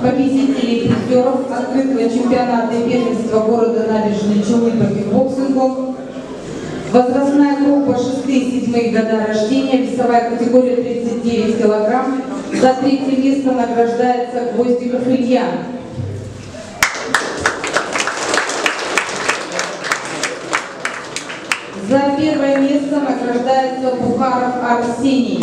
победителей и призеров открытого чемпионата и первенства города Набережной Челны по кикбоксингу. Возрастная группа 6-7 года рождения, весовая категория 39 килограмм. За третье место награждается Гвоздиков Илья. За первое место награждается Бухаров Арсений.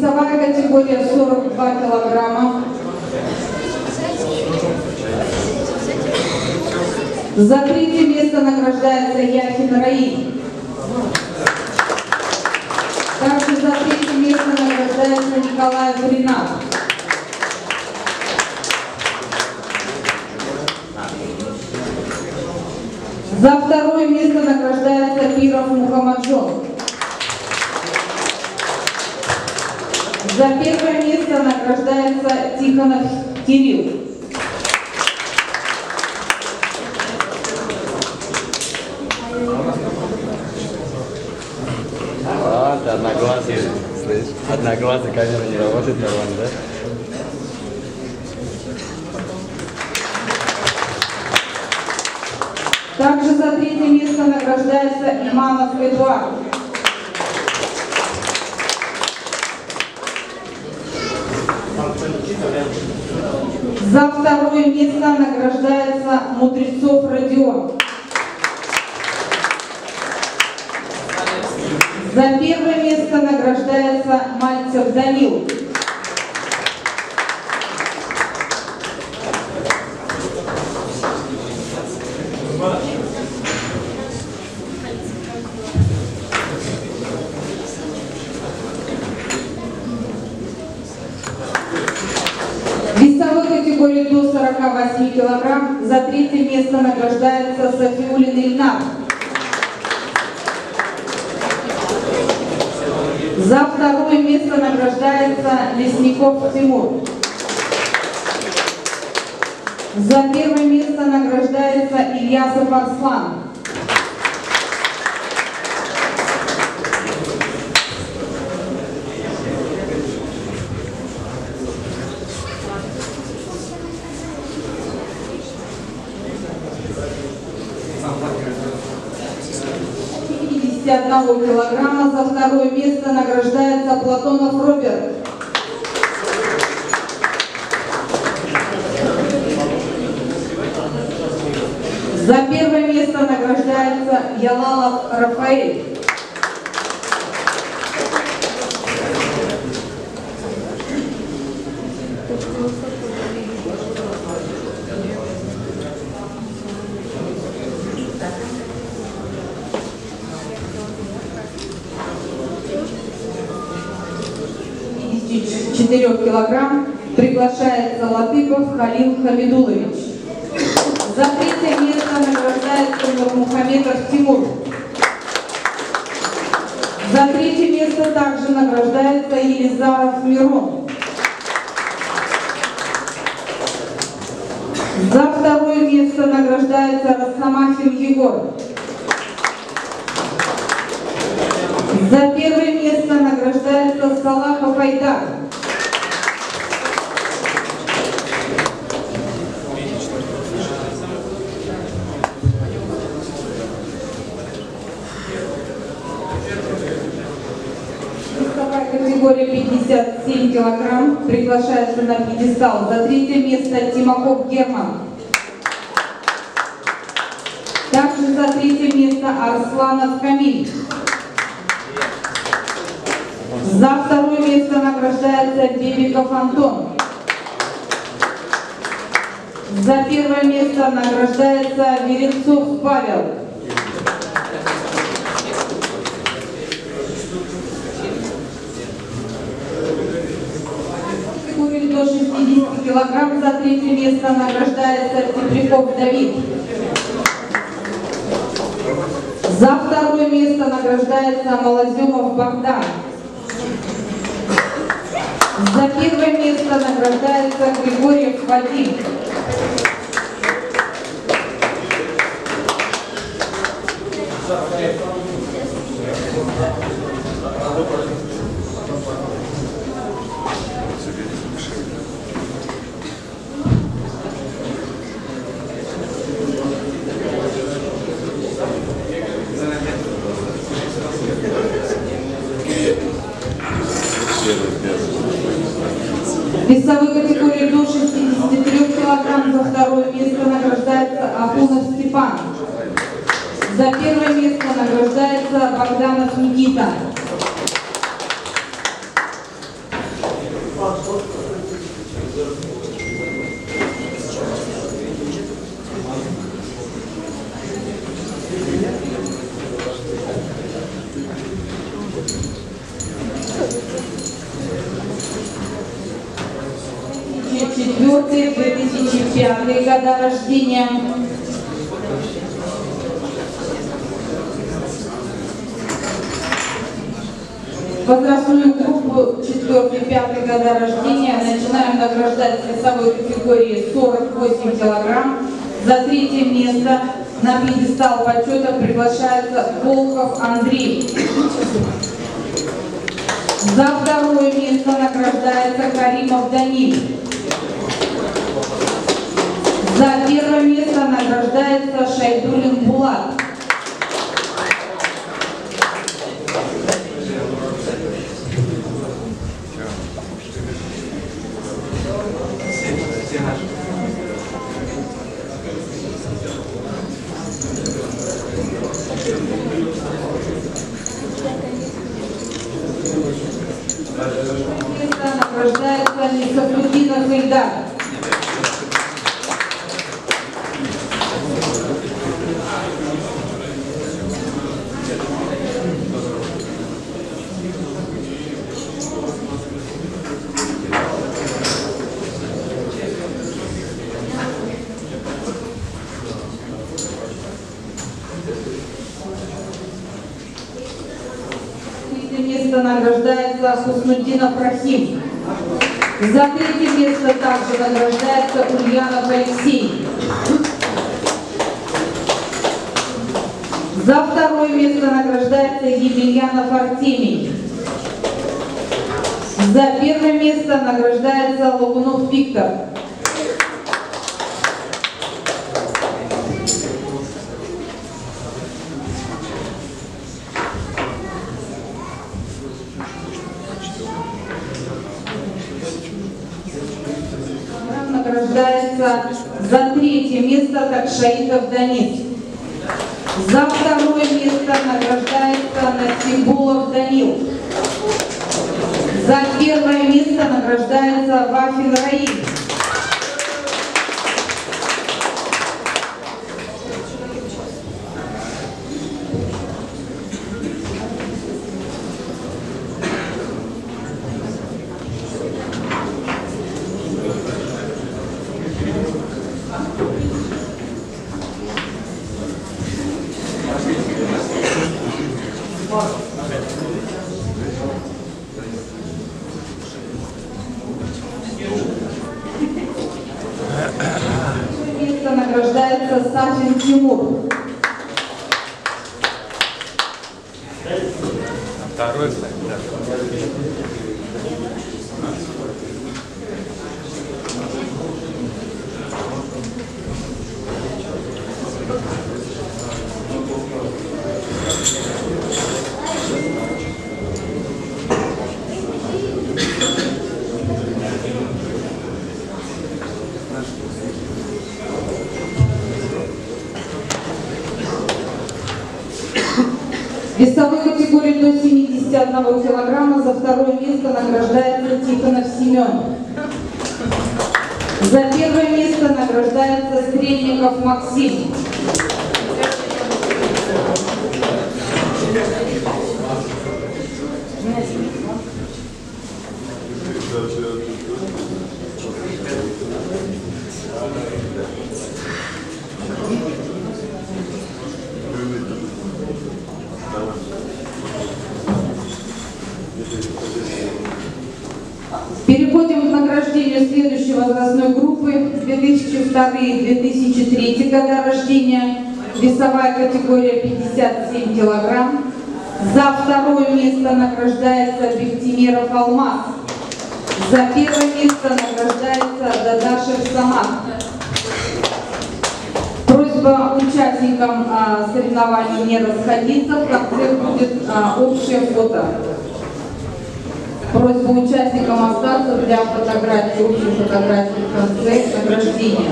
Весовая категория 42 килограмма. За третье место награждается Яхин Раиль. Также за третье место награждается Николай Ринат. За второе место награждается За первое место награждается Тихонов Кирилл. А, ты одноглазый, слышь, одноглазый камера не работает нормально, да? Также за третье место награждается Иманов Эдуард. За второе место награждается Мудрецов Родион. За первое место награждается Мальцев Данил. В весовой категории до 48 килограмм за третье место награждается Софиулин Ильнар. За второе место награждается Лесников Тимур. За первое место награждается Ильясов Арслан. Одного килограмма за второе место награждается Платонов Роберт. За первое место награждается Ялалов Рафаэль. четырех килограмм приглашается Латыпов Халил Хамидулович. За третье место награждается Нурмухаметов Тимур. За третье место также награждается Елизаров Мирон. За второе место награждается Росомахин Егор. За первое место награждается Салахов Айдар. 57 килограмм приглашается на пьедестал. За третье место Тимаков Герман. Также за третье место Арсланов Камиль. За второе место награждается Бебиков Антон. За первое место награждается Веренцов Павел. Категории до 60 килограмм за третье место награждается Тепряков Давид. За второе место награждается Малоземов Богдан. За первое место награждается Григорьев Вадим. Весовой категории до 63 килограмм за второе место награждается Ахунов Степан. За первое место награждается Богданов Никита. четвертый, 2005 года рождения. Возрастную группу 4-5 года рождения начинаем награждать весовой категории 48 килограмм. За третье место на пьедестал почета приглашается Волков Андрей. За второе место награждается Каримов Данил. За первое место награждается Шайдулин Булат. Награждается Нисафудинов Ильдар. Место награждается Хуснудинов Рахим. За третье место также награждается Ульянов Алексей. За второе место награждается Емельянов Артемий. За первое место награждается Логунов Виктор. Награждается за третье место Такшаитов Данил. За второе место награждается Насибулов Данил. За первое место награждается Вафин Раиль. Место награждается Сафин Тимур. Второй, кстати, да. В весовой категории до 71 килограмма за второе место награждается Тихонов Семен. За первое место награждается Стрельников Максим. Переходим к награждению следующей возрастной группы 2002-2003 года рождения. Весовая категория 57 килограмм. За второе место награждается Бехтимеров Алмаз. За первое место награждается Дадашев Самат. Просьба участникам а, соревнований не расходиться, в конце будет а, общее фото. Просьба участникам остаться для фотографии, общей фотографии в конце награждения.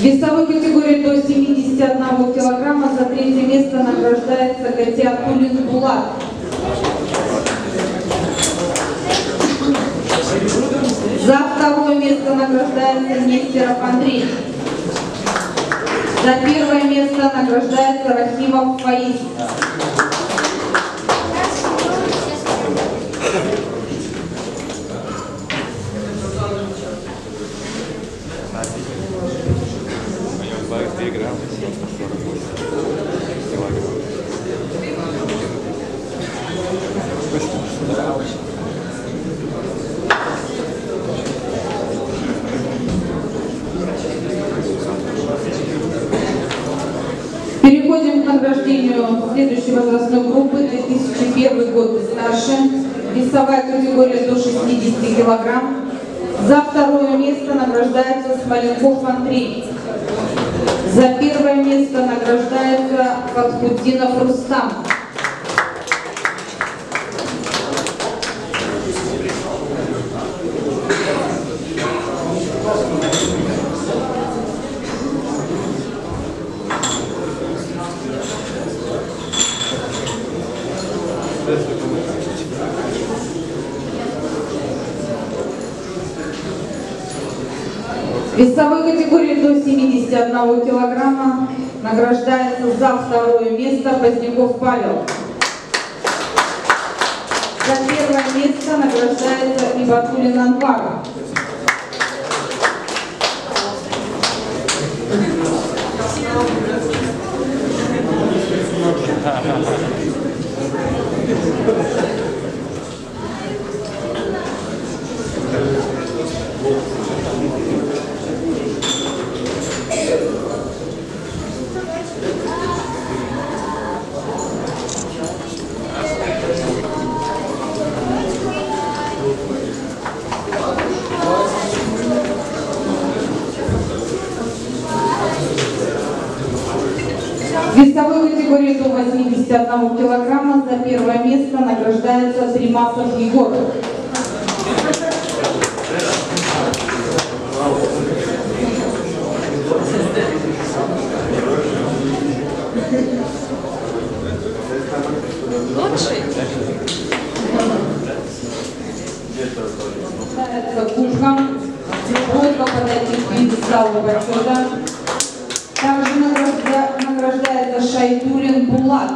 Весовой категории до 71 килограмма за третье место награждается Гатиатулин Булат. За второе место награждается Нестеров Андрей. За первое место награждается Рахимов Фаис. К награждению следующей возрастной группы 2001 год и старше. Весовая категория до 60 килограмм. За второе место награждается Смоленков Андрей. За первое место награждается Фатхуддинов Рустам. Весовой категории до 71 килограмма награждается за второе место Поздняков Павел. За первое место награждается Ибатулин Анвар. В 81 килограмма за первое место награждается Тримасов Егор. Награждается Кушкам. Просьба подойти к пьедесталу почета. Также награжда- награждается Шайтурин Булат.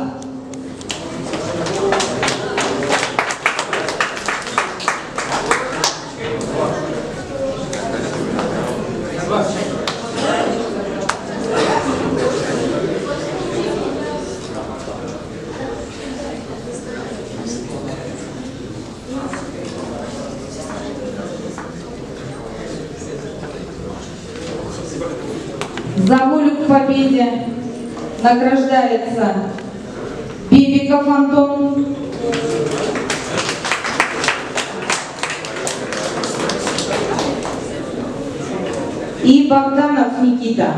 За волю к победе награждается Бибиков Антон. И Богданов Никита.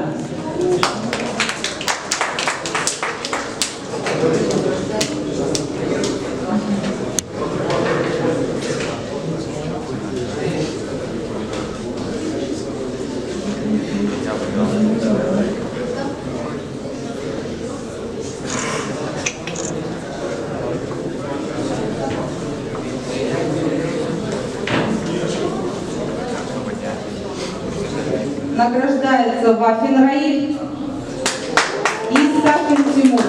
Награждается Вафин Раиль и Сахин Тимур.